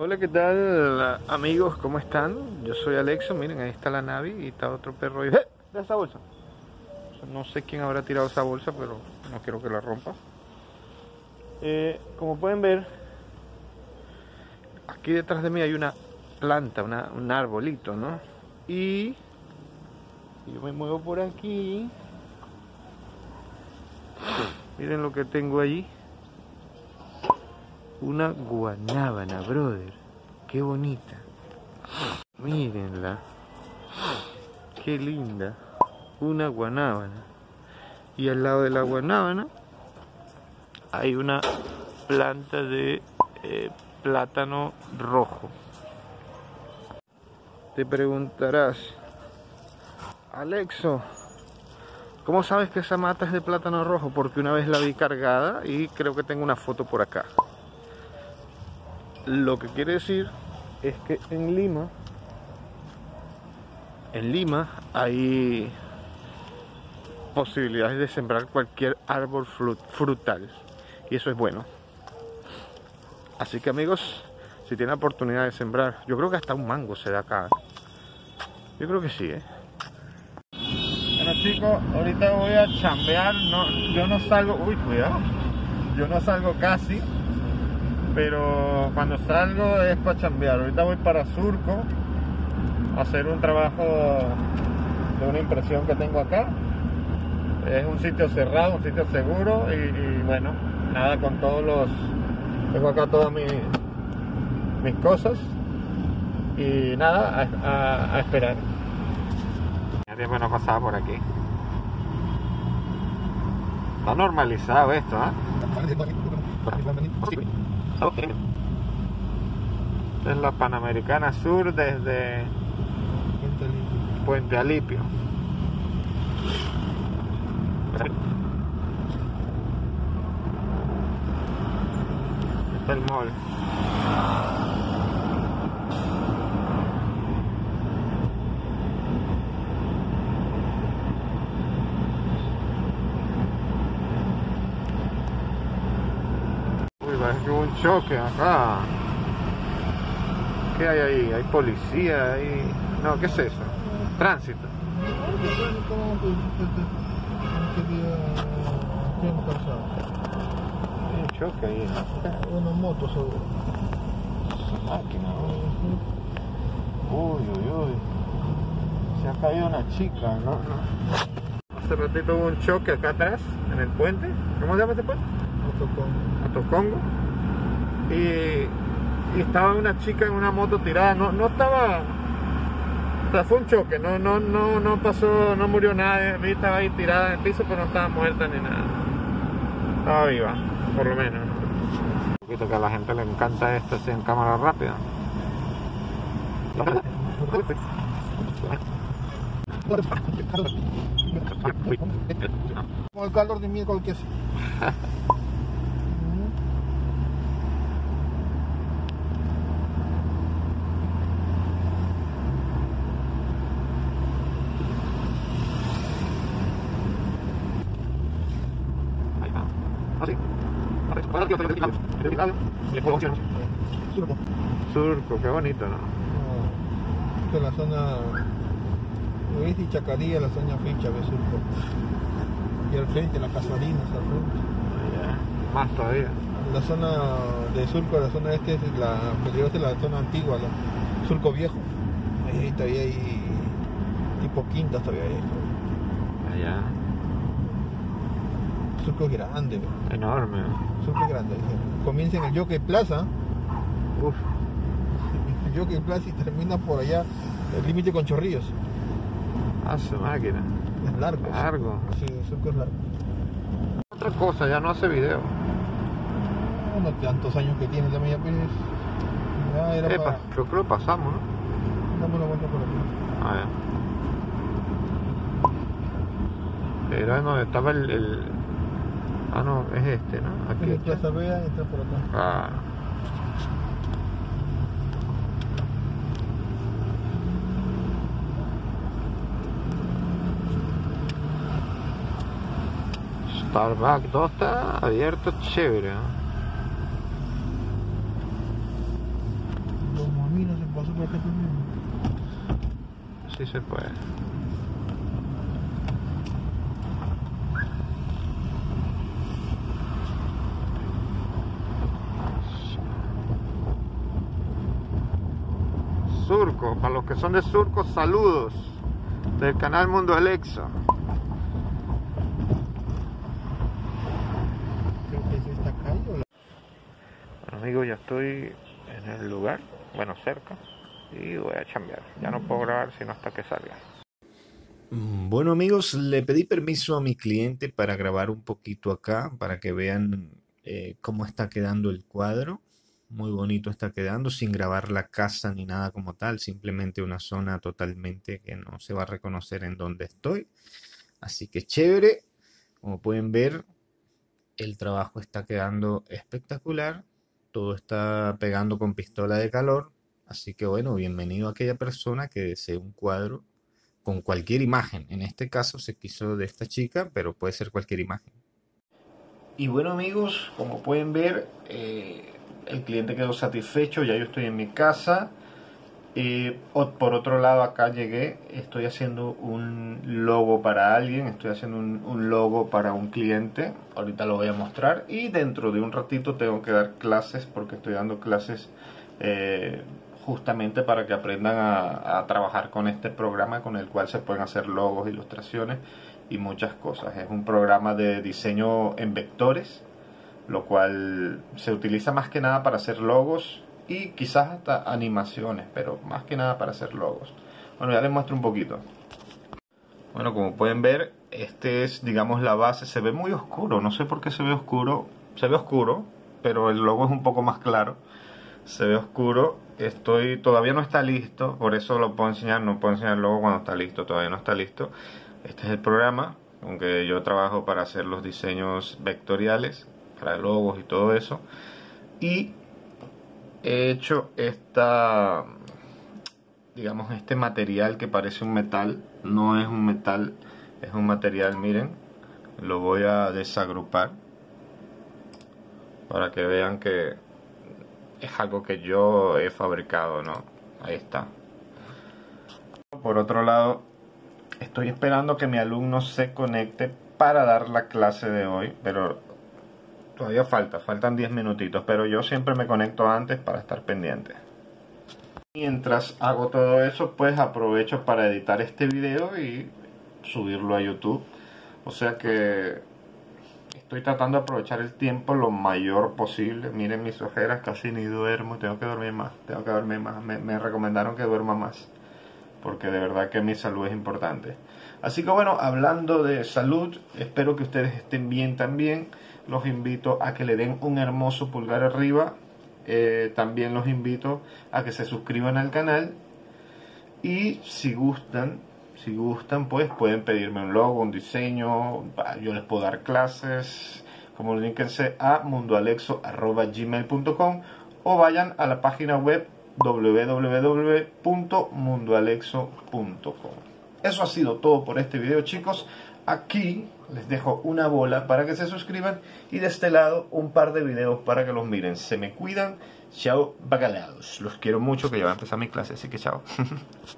Hola, ¿qué tal amigos? ¿Cómo están? Yo soy Alexo, miren, ahí está la Navi y está otro perro ahí. ¡Eh! ¡De esa bolsa! No sé quién habrá tirado esa bolsa, pero no quiero que la rompa. Eh, como pueden ver, aquí detrás de mí hay una planta, un arbolito, ¿no? Y yo me muevo por aquí. Miren lo que tengo allí una guanábana, brother. Qué bonita. Mírenla. Qué linda. Una guanábana. Y al lado de la guanábana hay una planta de eh, plátano rojo. Te preguntarás, Alexo, ¿cómo sabes que esa mata es de plátano rojo? Porque una vez la vi cargada y creo que tengo una foto por acá. Lo que quiere decir es que en Lima, en Lima hay posibilidades de sembrar cualquier árbol frutal y eso es bueno. Así que amigos, si tienen oportunidad de sembrar, yo creo que hasta un mango se da acá. Yo creo que sí, ¿eh? Bueno chicos, ahorita voy a chambear, no, yo no salgo, uy cuidado, yo no salgo casi, pero cuando salgo es para chambear. Ahorita voy para Surco a hacer un trabajo de una impresión que tengo acá. Es un sitio cerrado, un sitio seguro y, bueno, nada con todos los... Tengo acá todas mis, mis cosas y nada, a, esperar. Ya tiempo no pasaba por aquí. Está normalizado esto, ¿eh? Es la Panamericana Sur desde Puente Alipio. Está el mall. hubo un choque acá. ¿Qué hay ahí? ¿Hay policía? ahí? No, ¿qué es eso? Tránsito. Hay un choque ahí. Una moto. Esa máquina, Uy, uy, uy. Se ha caído una chica, ¿no? Hace ratito hubo un choque acá atrás, en el puente. ¿Cómo se llama este puente? Autocongo y, estaba una chica en una moto tirada, no, no estaba, o sea, fue un choque, no, no, no, no pasó, no murió nadie, estaba ahí tirada en el piso, pero no estaba muerta ni nada, estaba viva, por lo menos. Que a la gente le encanta esto así en cámara rápida. Como el calor de miércoles que es. Surco. Surco, qué bonito, ¿no? Esta es la zona Luis y Chacadilla, la zona ficha de Surco. Y al frente, la Casarina, al frente. Más todavía. La zona de Surco, la zona este es la peligrosa, la zona antigua, la Surco Viejo. Ahí todavía hay tipo quintas todavía hay. Allá. Surco grande. Enorme. Surco grande. Comienza en el Jockey Plaza. Uf. El Jockey Plaza y termina por allá, el límite con Chorrillos. Ah, su máquina. Es largo. Largo. Sí, el surco es largo. Otra cosa, ya no hace video. No, tantos años que tiene media pues. Ya era Epa, para... creo que pasamos, ¿no? Damos la vuelta por aquí. Ah, ya. Era donde estaba el, el, Ah, no, es este, ¿no? Aquí. En Plaza Vea entra por acá. Ah. Starbucks 2 está abierto, chévere. ¿eh? Sí se puede. Surco, para los que son de Surco, saludos del canal Mundo Alexa. Creo que es esta calle o la... Bueno amigos, ya estoy en el lugar, bueno cerca, y voy a chambear. Ya no puedo grabar sino hasta que salga. Mm, Bueno amigos, le pedí permiso a mi cliente para grabar un poquito acá, para que vean eh, cómo está quedando el cuadro. Muy bonito está quedando, sin grabar la casa ni nada como tal, simplemente una zona totalmente que no se va a reconocer en dónde estoy. Así que chévere, como pueden ver, el trabajo está quedando espectacular, todo está pegando con pistola de calor. Así que bueno, bienvenido a aquella persona que desee un cuadro con cualquier imagen. En este caso se quiso de esta chica, pero puede ser cualquier imagen. Y bueno amigos, como pueden ver, eh, el cliente quedó satisfecho, ya yo estoy en mi casa. Eh, por otro lado, acá llegué, estoy haciendo un logo para alguien, estoy haciendo un, un logo para un cliente, ahorita lo voy a mostrar. Y dentro de un ratito tengo que dar clases, porque estoy dando clases eh, justamente para que aprendan a, a trabajar con este programa con el cual se pueden hacer logos, ilustraciones y muchas cosas. Es un programa de diseño en vectores, lo cual se utiliza más que nada para hacer logos y quizás hasta animaciones, pero más que nada para hacer logos. Bueno, ya les muestro un poquito. Bueno, como pueden ver, este es, digamos, la base. Se ve muy oscuro, no sé por qué se ve oscuro. Se ve oscuro, pero el logo es un poco más claro. Se ve oscuro. Estoy, todavía no está listo, por eso lo puedo enseñar. No puedo enseñar el logo cuando está listo, todavía no está listo. Este es el programa, aunque yo trabajo para hacer los diseños vectoriales, para logos y todo eso. Y he hecho esta, digamos, este material que parece un metal. No es un metal, es un material, miren. Lo voy a desagrupar para que vean que es algo que yo he fabricado, ¿no? Ahí está. Por otro lado, estoy esperando que mi alumno se conecte para dar la clase de hoy, pero todavía falta, faltan 10 minutitos, pero yo siempre me conecto antes para estar pendiente. Mientras hago todo eso, pues aprovecho para editar este video y subirlo a YouTube. O sea que estoy tratando de aprovechar el tiempo lo mayor posible. Miren mis ojeras, casi ni duermo, tengo que dormir más, tengo que dormir más. Me, me recomendaron que duerma más, porque de verdad que mi salud es importante. Así que bueno, hablando de salud, espero que ustedes estén bien también. Los invito a que le den un hermoso pulgar arriba. Eh, también los invito a que se suscriban al canal. Y si gustan, si gustan, pues pueden pedirme un logo, un diseño. Yo les puedo dar clases. Comuníquense a mundoalexo.gmail.com o vayan a la página web www.mundoalexo.com. Eso ha sido todo por este video, chicos. Aquí les dejo una bola para que se suscriban y de este lado un par de videos para que los miren. Se me cuidan. Chao, bacalaos. Los quiero mucho que ya va a empezar mi clase, así que chao.